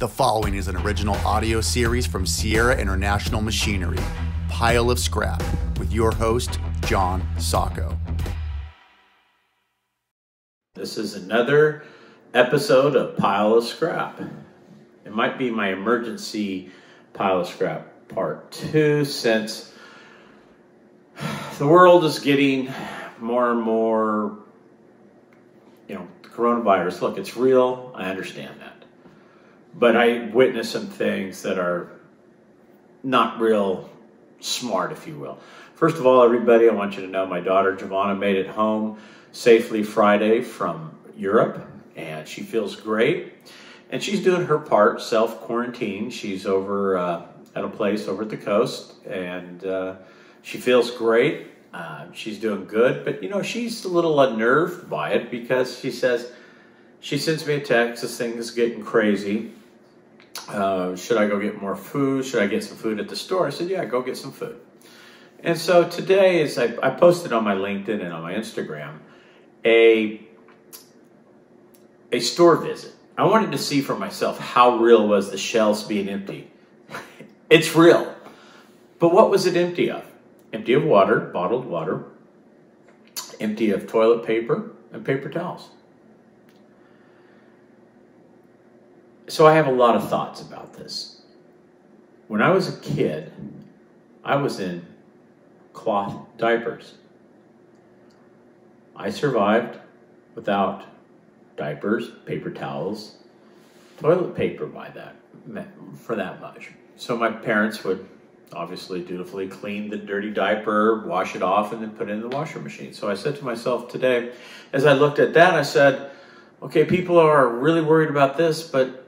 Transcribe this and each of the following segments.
The following is an original audio series from Sierra International Machinery, Pile of Scrap, with your host, John Sacco. This is another episode of Pile of Scrap. It might be my emergency Pile of Scrap part two since the world is getting more and more, you know, coronavirus. Look, it's real. I understand that but I witnessed some things that are not real smart, if you will. First of all, everybody, I want you to know my daughter Giovanna made it home safely Friday from Europe, and she feels great. And she's doing her part, self quarantine. She's over uh, at a place over at the coast, and uh, she feels great. Uh, she's doing good, but you know, she's a little unnerved by it because she says, she sends me a text, this thing is getting crazy. Uh, should I go get more food? Should I get some food at the store? I said, yeah, go get some food. And so today is I, I posted on my LinkedIn and on my Instagram a a store visit. I wanted to see for myself how real was the shelves being empty. it's real. But what was it empty of? Empty of water, bottled water, empty of toilet paper and paper towels. So I have a lot of thoughts about this. When I was a kid, I was in cloth diapers. I survived without diapers, paper towels, toilet paper by that for that much. So my parents would obviously dutifully clean the dirty diaper, wash it off, and then put it in the washer machine. So I said to myself today, as I looked at that, I said, okay, people are really worried about this, but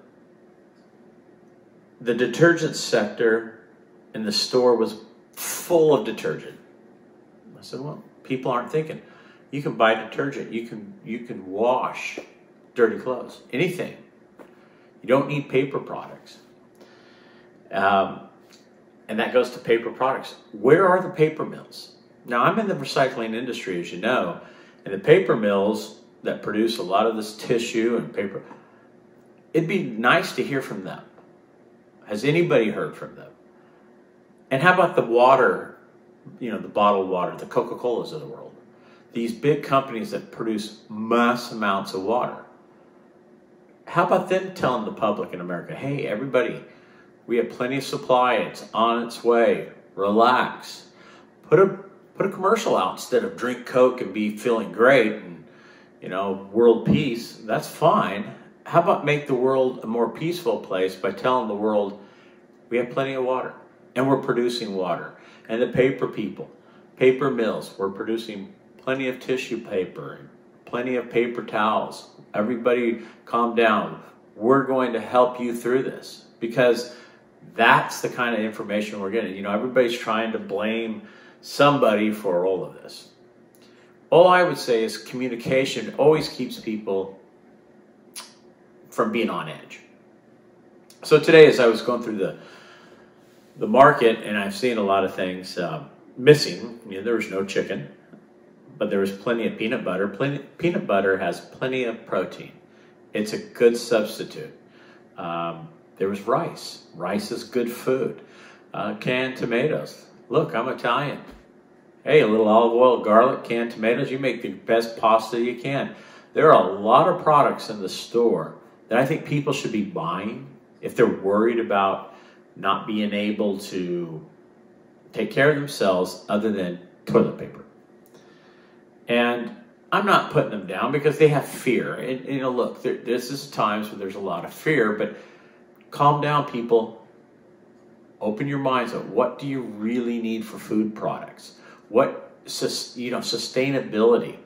the detergent sector in the store was full of detergent. I said, well, people aren't thinking. You can buy detergent. You can you can wash dirty clothes. Anything. You don't need paper products. Um, and that goes to paper products. Where are the paper mills? Now, I'm in the recycling industry, as you know, and the paper mills that produce a lot of this tissue and paper, it'd be nice to hear from them. Has anybody heard from them? And how about the water, you know, the bottled water, the Coca Colas of the world? These big companies that produce mass amounts of water. How about them telling the public in America, hey, everybody, we have plenty of supply, it's on its way, relax. Put a put a commercial out instead of drink Coke and be feeling great and you know, world peace, that's fine how about make the world a more peaceful place by telling the world we have plenty of water and we're producing water. And the paper people, paper mills, we're producing plenty of tissue paper plenty of paper towels. Everybody calm down. We're going to help you through this because that's the kind of information we're getting. You know, everybody's trying to blame somebody for all of this. All I would say is communication always keeps people from being on edge. So today, as I was going through the the market, and I've seen a lot of things uh, missing. You know, there was no chicken, but there was plenty of peanut butter. Plenty, peanut butter has plenty of protein. It's a good substitute. Um, there was rice. Rice is good food. Uh, canned tomatoes. Look, I'm Italian. Hey, a little olive oil, garlic, canned tomatoes. You make the best pasta you can. There are a lot of products in the store that I think people should be buying if they're worried about not being able to take care of themselves other than toilet paper. And I'm not putting them down because they have fear. And, you know, look, there, this is times when there's a lot of fear, but calm down, people. Open your minds up. What do you really need for food products? What, you know, sustainability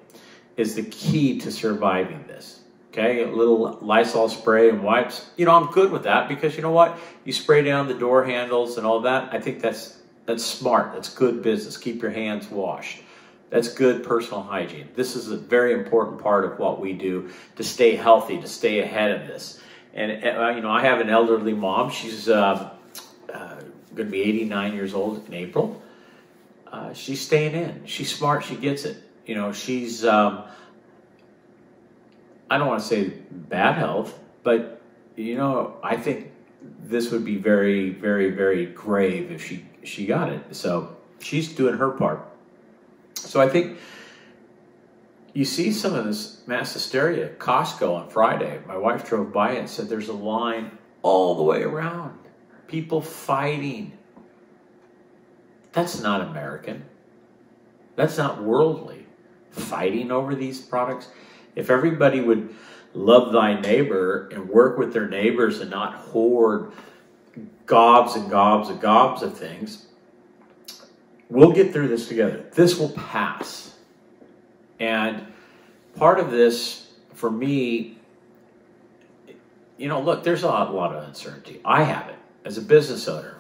is the key to surviving this. Okay, a little Lysol spray and wipes. You know, I'm good with that because you know what? You spray down the door handles and all that. I think that's that's smart. That's good business. Keep your hands washed. That's good personal hygiene. This is a very important part of what we do to stay healthy, to stay ahead of this. And uh, you know, I have an elderly mom. She's uh, uh, going to be 89 years old in April. Uh, she's staying in. She's smart. She gets it. You know, she's. Um, I don't want to say bad health, but you know, I think this would be very, very, very grave if she she got it. So she's doing her part. So I think you see some of this mass hysteria. Costco on Friday, my wife drove by and said there's a line all the way around. People fighting. That's not American. That's not worldly. Fighting over these products. If everybody would love thy neighbor and work with their neighbors and not hoard gobs and gobs and gobs of things, we'll get through this together. This will pass. And part of this, for me, you know, look, there's a lot, of uncertainty. I have it as a business owner.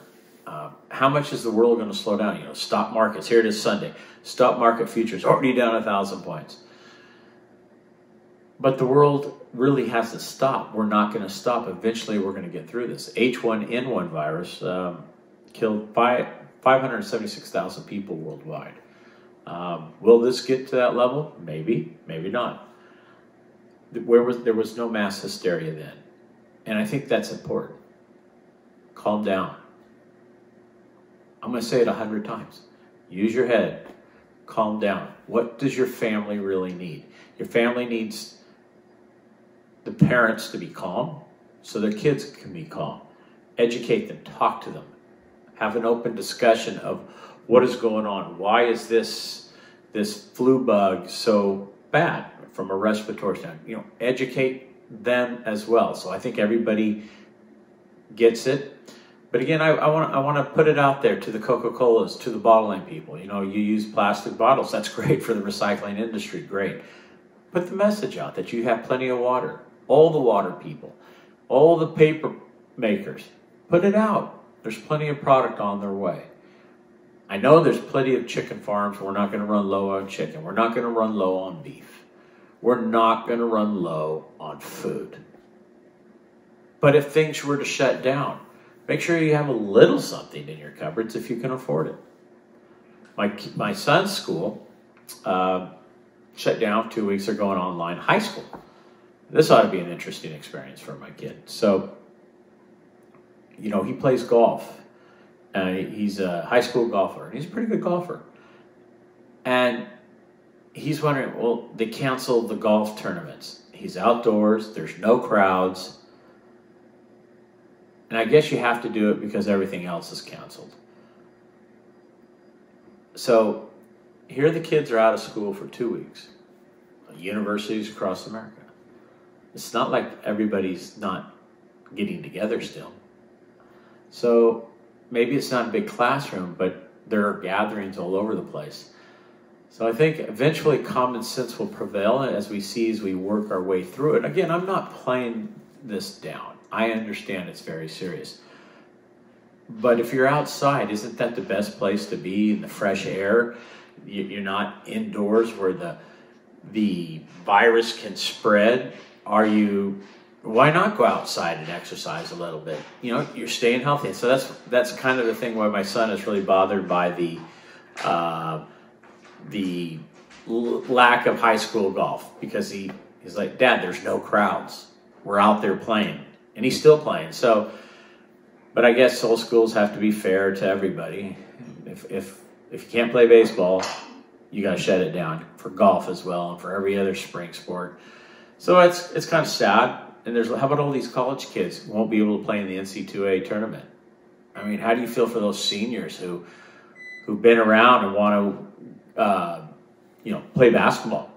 Uh, how much is the world going to slow down? You know, stock markets. Here it is Sunday. Stock market futures already down a thousand points. But the world really has to stop. We're not going to stop. Eventually, we're going to get through this. H1N1 virus um, killed five, 576,000 people worldwide. Um, will this get to that level? Maybe, maybe not. Where was there was no mass hysteria then, and I think that's important. Calm down. I'm going to say it a hundred times. Use your head. Calm down. What does your family really need? Your family needs parents to be calm so their kids can be calm. Educate them, talk to them, have an open discussion of what is going on. Why is this this flu bug so bad from a respiratory standpoint? You know, educate them as well. So I think everybody gets it. But again, I, I want I want to put it out there to the Coca Colas, to the bottling people. You know, you use plastic bottles. That's great for the recycling industry. Great. Put the message out that you have plenty of water. All the water people, all the paper makers, put it out. There's plenty of product on their way. I know there's plenty of chicken farms. We're not going to run low on chicken. We're not going to run low on beef. We're not going to run low on food. But if things were to shut down, make sure you have a little something in your cupboards if you can afford it. My, my son's school uh, shut down two weeks. They're going online high school. This ought to be an interesting experience for my kid. So you know, he plays golf. Uh, he's a high school golfer. And he's a pretty good golfer. And he's wondering, well, they canceled the golf tournaments. He's outdoors, there's no crowds. And I guess you have to do it because everything else is canceled. So here the kids are out of school for two weeks, universities across America. It's not like everybody's not getting together still. So maybe it's not a big classroom, but there are gatherings all over the place. So I think eventually common sense will prevail as we see as we work our way through it. Again, I'm not playing this down. I understand it's very serious. But if you're outside, isn't that the best place to be in the fresh air? You're not indoors where the the virus can spread. Are you why not go outside and exercise a little bit? You know, you're staying healthy. So that's that's kind of the thing where my son is really bothered by the uh, the lack of high school golf because he he's like, Dad, there's no crowds. We're out there playing, and he's still playing. So, but I guess all schools have to be fair to everybody. If if if you can't play baseball, you got to shut it down for golf as well, and for every other spring sport. So it's it's kind of sad and there's how about all these college kids who won't be able to play in the NCAA tournament? I mean, how do you feel for those seniors who who've been around and want to, uh, you know, play basketball?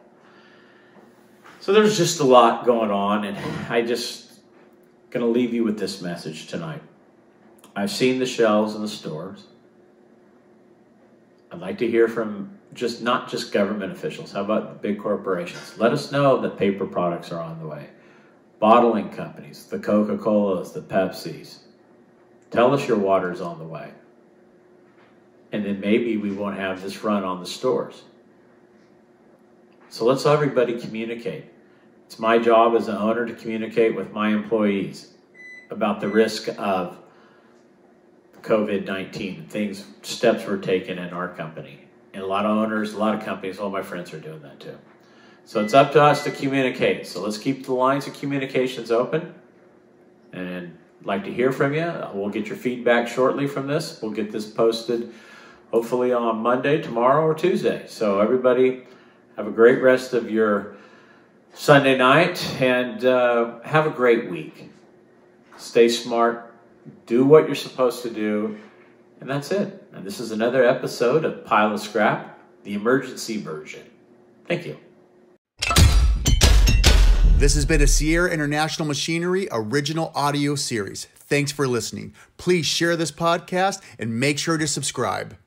So there's just a lot going on, and I just going to leave you with this message tonight. I've seen the shelves in the stores. I'd like to hear from just not just government officials. How about the big corporations? Let us know that paper products are on the way bottling companies, the Coca Colas, the Pepsis. Tell us your water's on the way. And then maybe we won't have this run on the stores. So let's everybody communicate. It's my job as an owner to communicate with my employees about the risk of COVID 19, things, steps were taken in our company. And a lot of owners, a lot of companies, all my friends are doing that too. So it's up to us to communicate. So let's keep the lines of communications open and like to hear from you. We'll get your feedback shortly from this. We'll get this posted hopefully on Monday, tomorrow, or Tuesday. So, everybody, have a great rest of your Sunday night and uh, have a great week. Stay smart, do what you're supposed to do, and that's it. And this is another episode of Pile of Scrap, the emergency version. Thank you. This has been a Sierra International Machinery original audio series. Thanks for listening. Please share this podcast and make sure to subscribe.